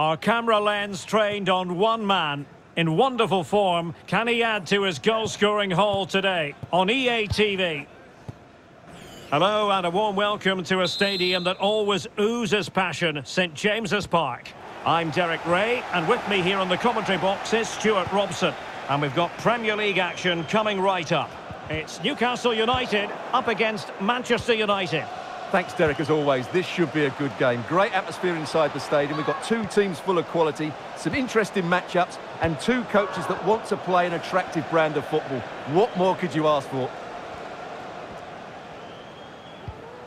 Our camera lens trained on one man. In wonderful form, can he add to his goal-scoring haul today? On EA TV. Hello and a warm welcome to a stadium that always oozes passion, St James's Park. I'm Derek Ray, and with me here on the commentary box is Stuart Robson. And we've got Premier League action coming right up. It's Newcastle United up against Manchester United. Thanks, Derek, as always. This should be a good game. Great atmosphere inside the stadium. We've got two teams full of quality, some interesting matchups, and two coaches that want to play an attractive brand of football. What more could you ask for?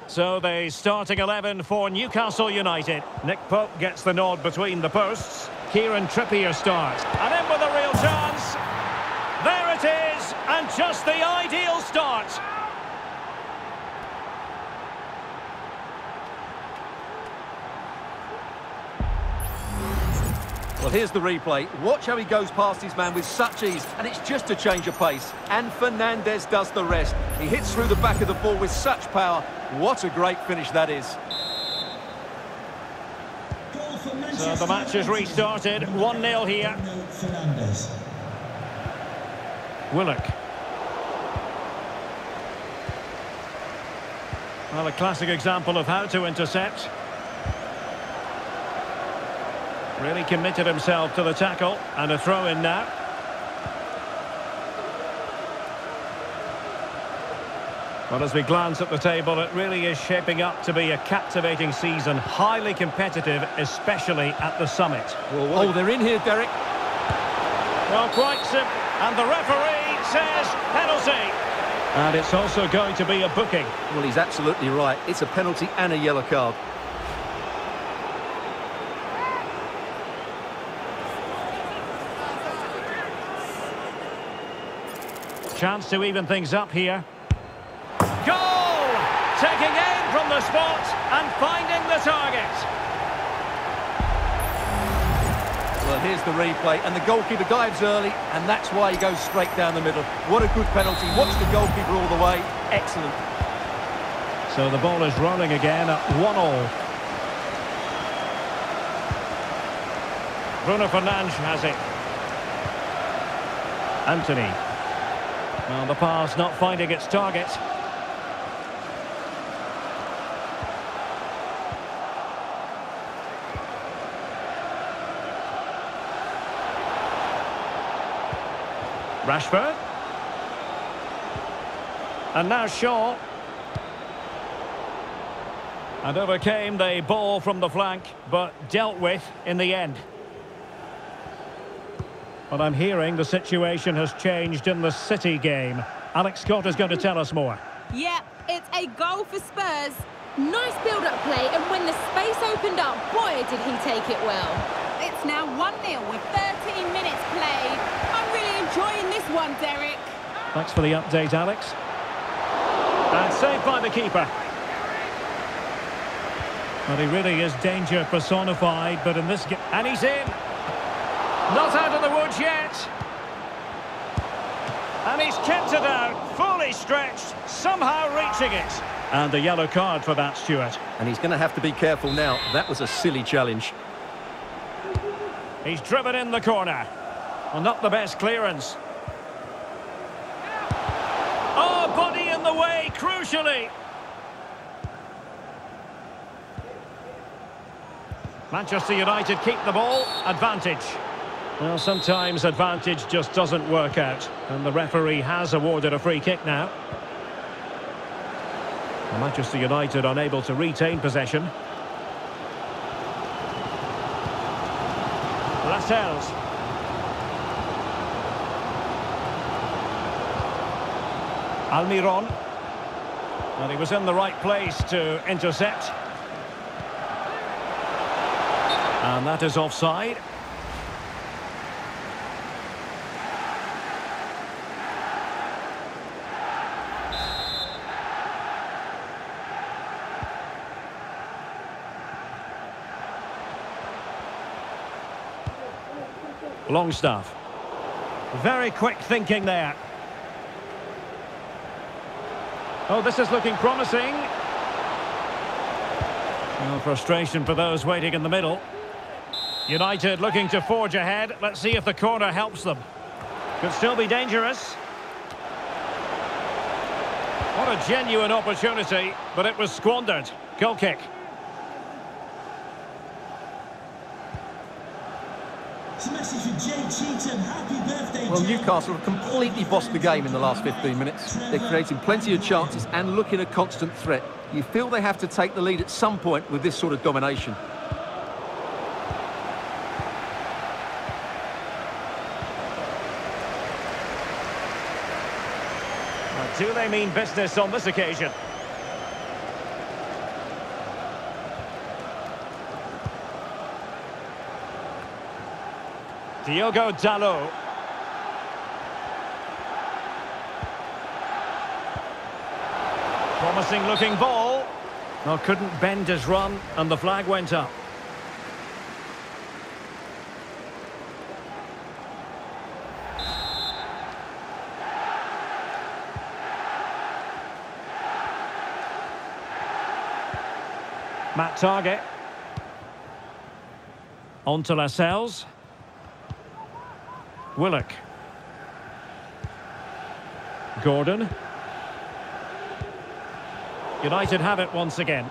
So the starting 11 for Newcastle United. Nick Pope gets the nod between the posts. Kieran Trippier starts. And in with a real chance. There it is, and just the ideal start. Well, here's the replay. Watch how he goes past his man with such ease, and it's just a change of pace. And Fernandes does the rest. He hits through the back of the ball with such power. What a great finish that is. So the match has restarted. 1-0 here. Willock. Well, a classic example of how to intercept. Really committed himself to the tackle. And a throw in now. Well, as we glance at the table, it really is shaping up to be a captivating season. Highly competitive, especially at the summit. Well, oh, they're in here, Derek. Well, quite simple. And the referee says penalty. And it's also going to be a booking. Well, he's absolutely right. It's a penalty and a yellow card. Chance to even things up here. Goal! Taking aim from the spot and finding the target. Well, here's the replay, and the goalkeeper dives early, and that's why he goes straight down the middle. What a good penalty. Watch the goalkeeper all the way. Excellent. So the ball is rolling again at 1-all. Bruno Fernandes has it. Antony. Well, the pass not finding its target. Rashford. And now Shaw. And overcame the ball from the flank, but dealt with in the end. But I'm hearing the situation has changed in the City game. Alex Scott is going to tell us more. Yeah, it's a goal for Spurs. Nice build-up play, and when the space opened up, boy, did he take it well. It's now 1-0 with 13 minutes played. I'm really enjoying this one, Derek. Thanks for the update, Alex. And saved by the keeper. But he really is danger personified, but in this game... And he's in! Not out of the woods yet. And he's kept it out, fully stretched, somehow reaching it. And a yellow card for that, Stuart. And he's going to have to be careful now. That was a silly challenge. He's driven in the corner. Well, not the best clearance. Oh, body in the way, crucially. Manchester United keep the ball, advantage. Well, sometimes advantage just doesn't work out. And the referee has awarded a free kick now. Manchester United unable to retain possession. Lascelles. Almiron. And he was in the right place to intercept. And that is offside. Longstaff. Very quick thinking there. Oh, this is looking promising. Well, frustration for those waiting in the middle. United looking to forge ahead. Let's see if the corner helps them. Could still be dangerous. What a genuine opportunity, but it was squandered. Goal kick. Well, Newcastle have completely bossed the game in the last 15 minutes. They're creating plenty of chances and looking a constant threat. You feel they have to take the lead at some point with this sort of domination. Do they mean business on this occasion? Diogo Dalot. Promising looking ball. No, couldn't bend his run and the flag went up. Matt Targett. On to Lascelles. Willock. Gordon. United have it once again.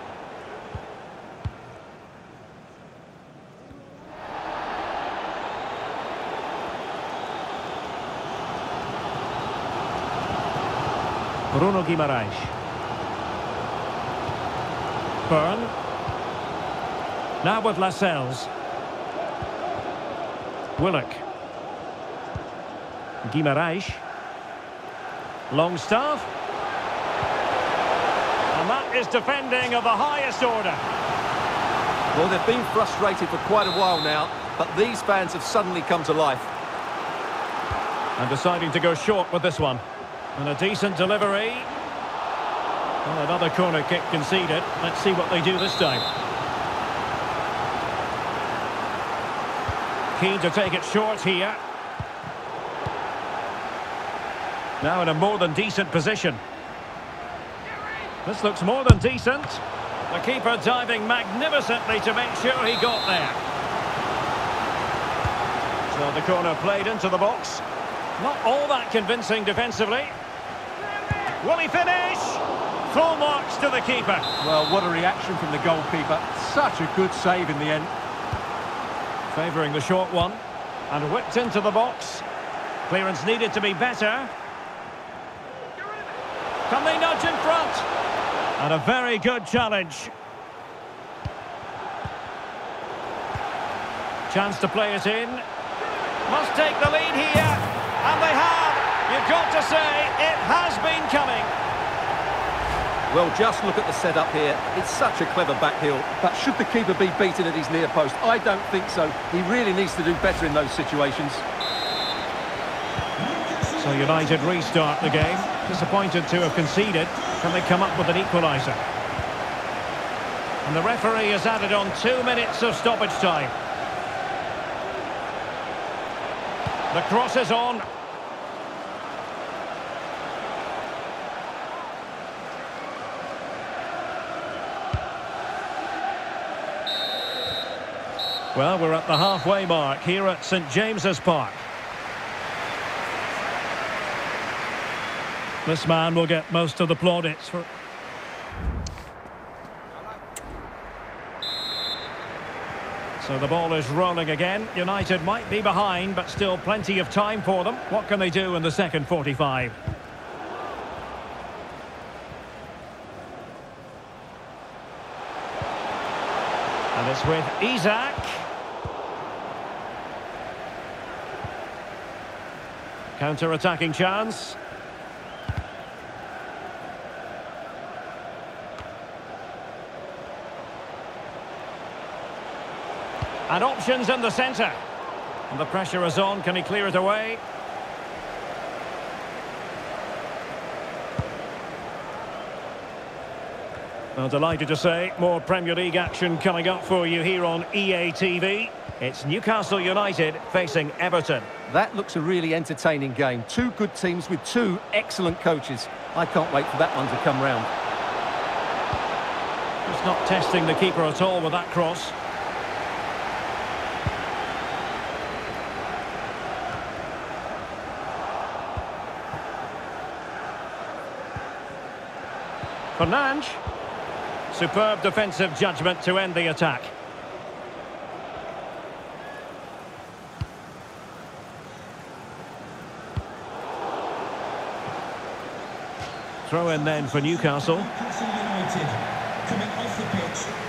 Bruno Guimaraes. Burn. Now with Lascelles. Willock. Guimaraes. Longstaff. Is defending of the highest order. Well, they've been frustrated for quite a while now, but these fans have suddenly come to life. And deciding to go short with this one. And a decent delivery. Well, another corner kick conceded. Let's see what they do this time. Keen to take it short here. Now in a more than decent position. This looks more than decent. The keeper diving magnificently to make sure he got there. So the corner played into the box. Not all that convincing defensively. Will he finish? Full marks to the keeper. Well, what a reaction from the goalkeeper. Such a good save in the end. Favouring the short one. And whipped into the box. Clearance needed to be better. Can they nudge in front? And a very good challenge. Chance to play it in. Must take the lead here. And they have. You've got to say, it has been coming. Well, just look at the setup here. It's such a clever backheel. But should the keeper be beaten at his near post? I don't think so. He really needs to do better in those situations. So United restart the game. Disappointed to have conceded. Can they come up with an equaliser? And the referee has added on two minutes of stoppage time. The cross is on. Well, we're at the halfway mark here at St James's Park. This man will get most of the plaudits for... So the ball is rolling again. United might be behind, but still plenty of time for them. What can they do in the second 45? And it's with Isak. Counter-attacking chance. And options in the centre. And the pressure is on. Can he clear it away? Well, delighted to say, more Premier League action coming up for you here on EA TV. It's Newcastle United facing Everton. That looks a really entertaining game. Two good teams with two excellent coaches. I can't wait for that one to come round. Just not testing the keeper at all with that cross. Fernandes. Superb defensive judgment to end the attack. Throw in then for Newcastle.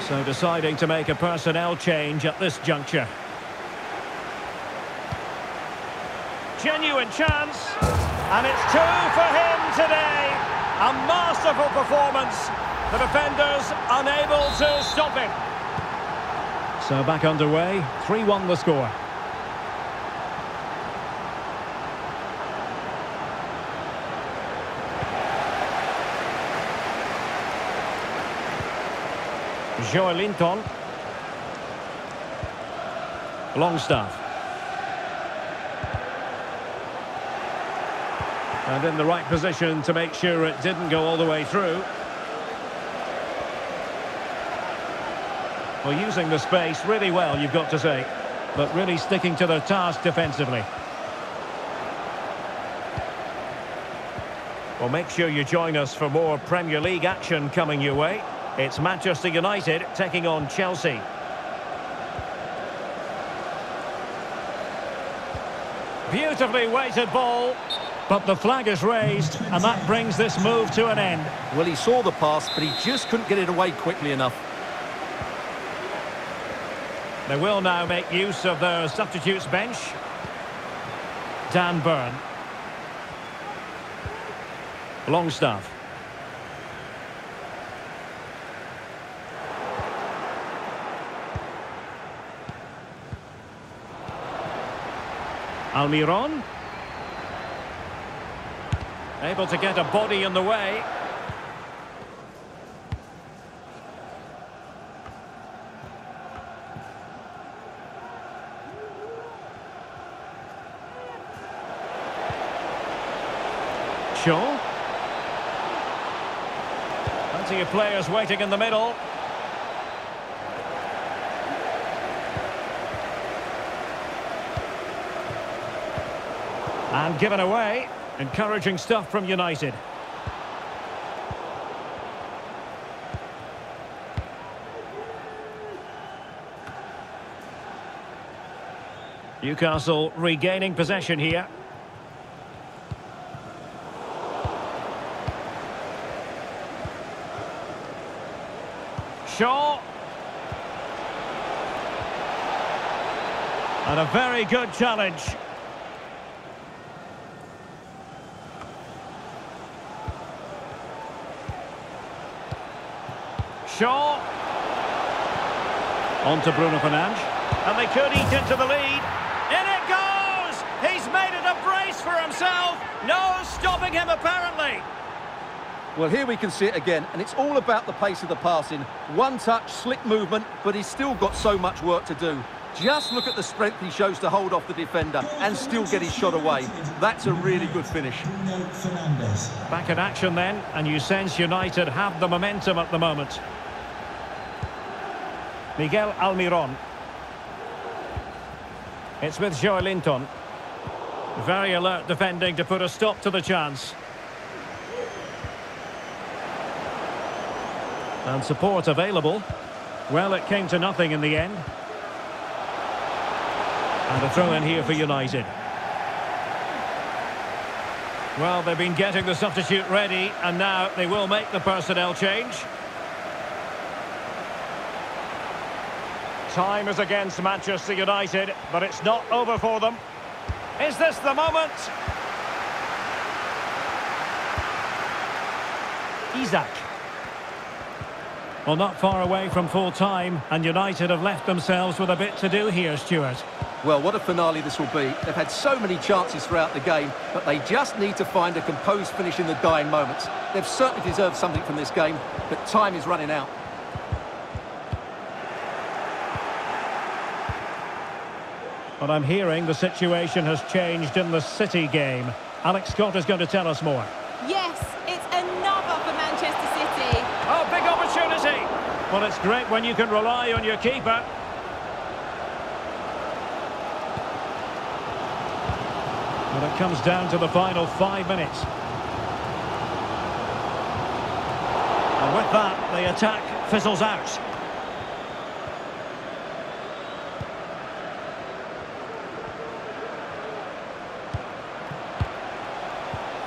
So deciding to make a personnel change at this juncture. Genuine chance. And it's two for him today. A masterful performance. The defenders unable to stop him. So back underway. 3-1 the score. Joelinton. Longstaff. And in the right position to make sure it didn't go all the way through. Well, using the space really well, you've got to say. But really sticking to their task defensively. Well, make sure you join us for more Premier League action coming your way. It's Manchester United taking on Chelsea. Beautifully weighted ball, but the flag is raised, and that brings this move to an end. Well, he saw the pass, but he just couldn't get it away quickly enough. They will now make use of their substitutes bench. Dan Burn. Longstaff. Almiron. Able to get a body in the way. Shaw. Plenty of players waiting in the middle. And given away. Encouraging stuff from United. Newcastle regaining possession here. Shaw. And a very good challenge. Shaw. On to Bruno Fernandes. And they could eat into the lead. In it goes! He's made it a brace for himself. No stopping him, apparently. Well, here we can see it again, and it's all about the pace of the passing. One touch, slick movement, but he's still got so much work to do. Just look at the strength he shows to hold off the defender and still get his shot away. That's a really good finish. Bruno Fernandes. Back in action then, and you sense United have the momentum at the moment. Miguel Almiron. It's with Joelinton. Very alert defending to put a stop to the chance. And support available. Well, it came to nothing in the end. And a throw in here for United. Well, they've been getting the substitute ready, and now they will make the personnel change. Time is against Manchester United, but it's not over for them. Is this the moment? Isak. Well, not far away from full time, and United have left themselves with a bit to do here, Stuart. Well, what a finale this will be. They've had so many chances throughout the game, but they just need to find a composed finish in the dying moments. They've certainly deserved something from this game, but time is running out. But I'm hearing the situation has changed in the City game. Alex Scott is going to tell us more. Yes, it's another for Manchester City. Oh, big opportunity! Well, it's great when you can rely on your keeper. Well, it comes down to the final five minutes. And with that, the attack fizzles out.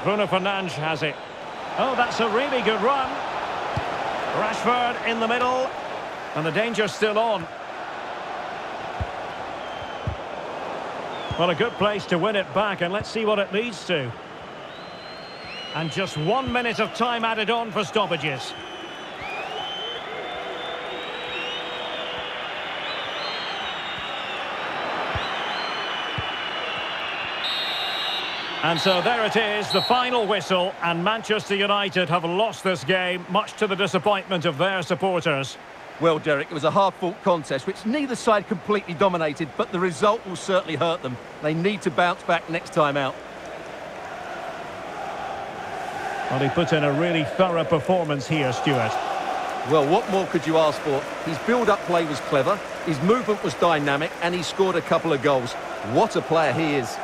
Bruno Fernandes has it. Oh, that's a really good run. Rashford in the middle. And the danger's still on. Well, a good place to win it back, and let's see what it leads to. And just one minute of time added on for stoppages. And so there it is, the final whistle, and Manchester United have lost this game, much to the disappointment of their supporters. Well, Derek, it was a hard-fought contest, which neither side completely dominated, but the result will certainly hurt them. They need to bounce back next time out. Well, he put in a really thorough performance here, Stuart. Well, what more could you ask for? His build-up play was clever, his movement was dynamic, and he scored a couple of goals. What a player he is.